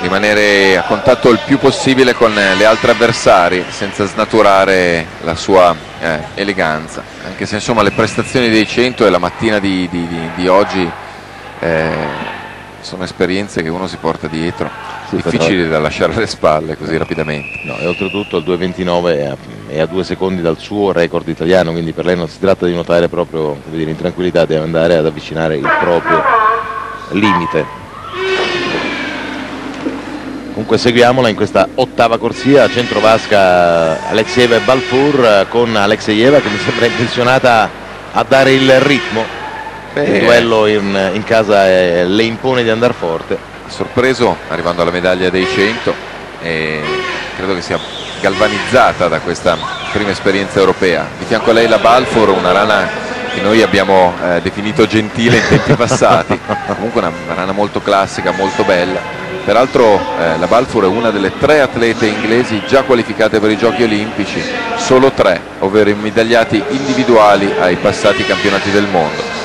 rimanere a contatto il più possibile con le altre avversari senza snaturare la sua eh, eleganza. Anche se insomma le prestazioni dei 100 e la mattina di, di, di, oggi eh, sono esperienze che uno si porta dietro. Sì, difficili però... da lasciare alle spalle così rapidamente. No, e oltretutto il 2.29 è a, è a, due secondi dal suo record italiano quindi per lei non si tratta di nuotare proprio dire, in tranquillità deve andare ad avvicinare il proprio limite Comunque seguiamola in questa ottava corsia, centro vasca Alexeyeva e Balfour con Alexeyeva che mi sembra intenzionata a dare il ritmo. Beh, il duello in, in casa eh, le impone di andare forte. Sorpreso arrivando alla medaglia dei 100 e credo che sia galvanizzata da questa prima esperienza europea. Di fianco a lei la Balfour, una rana che noi abbiamo eh, definito gentile in tempi passati, comunque una rana molto classica, molto bella Peraltro eh, la Balfour è una delle tre atlete inglesi già qualificate per i giochi olimpici, solo tre, ovvero i medagliati individuali ai passati campionati del mondo.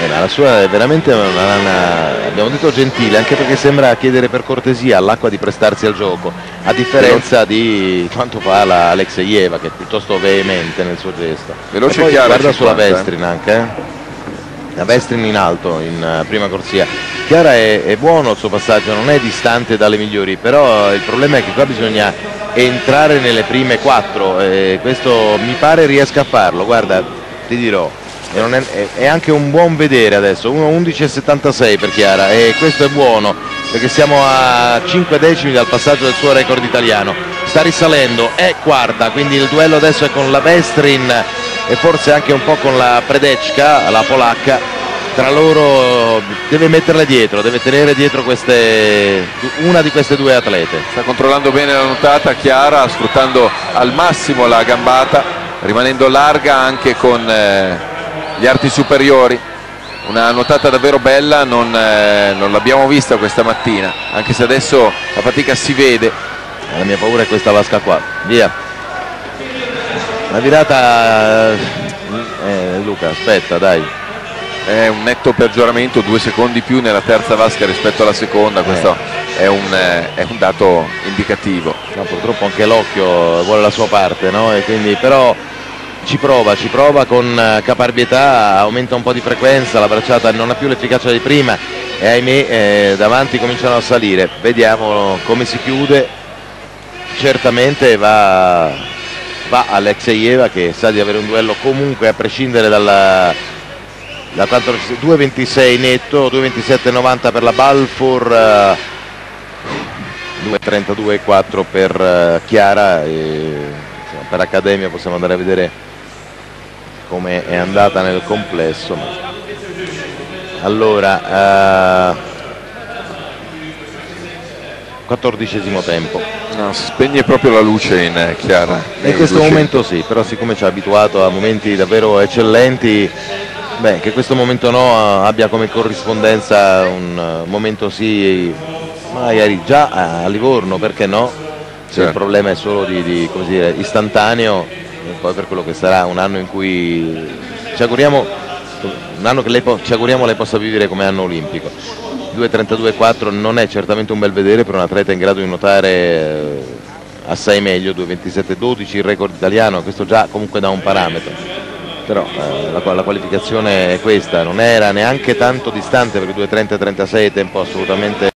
Eh, la sua è veramente una, una, abbiamo detto gentile, anche perché sembra chiedere per cortesia all'acqua di prestarsi al gioco, a differenza di quanto fa la Alexeyeva che è piuttosto veemente nel suo gesto. Veloce e poi chiara, guarda sulla Vestrin anche, eh? La Vestrin in alto in uh, prima corsia. Chiara è, è, buono il suo passaggio non è distante dalle migliori però il problema è che qua bisogna entrare nelle prime quattro e questo mi pare riesca a farlo. Guarda ti dirò è, è, anche un buon vedere adesso. 1.11.76 per Chiara e questo è buono perché siamo a 5 decimi dal passaggio del suo record italiano. Sta risalendo è quarta quindi il duello adesso è con la Vestrin e forse anche un po' con la Predecka, la polacca, tra loro deve metterle dietro, deve tenere dietro queste, una di queste due atlete. Sta controllando bene la nuotata Chiara, sfruttando al massimo la gambata, rimanendo larga anche con eh, gli arti superiori. Una nuotata davvero bella, non, eh, non l'abbiamo vista questa mattina, anche se adesso la fatica si vede. La mia paura è questa vasca qua, via. La virata eh, Luca aspetta dai è un netto peggioramento due secondi più nella terza vasca rispetto alla seconda questo eh. è, un, eh, è, un, dato indicativo no, purtroppo anche l'occhio vuole la sua parte no? e quindi però ci prova, ci prova con eh, caparbietà, aumenta un po' di frequenza, la bracciata non ha più l'efficacia di prima e ahimè eh, davanti cominciano a salire. Vediamo come si chiude, certamente va va Alexeyeva che sa di avere un duello comunque a prescindere dalla, da tanto 2.26 netto 2.27.90 per la Balfour 2.32.4 per uh, Chiara e, insomma, per Accademia possiamo andare a vedere come è andata nel complesso allora uh, quattordicesimo tempo. No, si spegne proprio la luce in eh, Chiara. In questo momento sì, però siccome ci ha abituato a momenti davvero eccellenti, beh, che questo momento no abbia come corrispondenza un uh, momento sì, magari già a Livorno, perché no? Se certo. il problema è solo di, di dire, istantaneo, poi per quello che sarà un anno in cui ci auguriamo, un anno che lei ci auguriamo lei possa vivere come anno olimpico. 2.32.4 non è certamente un bel vedere per un atleta in grado di nuotare eh, assai meglio, 2.27.12 il record italiano, questo già comunque dà un parametro. Però eh, la, la, qualificazione è questa, non era neanche tanto distante perché 2.30.36 è tempo assolutamente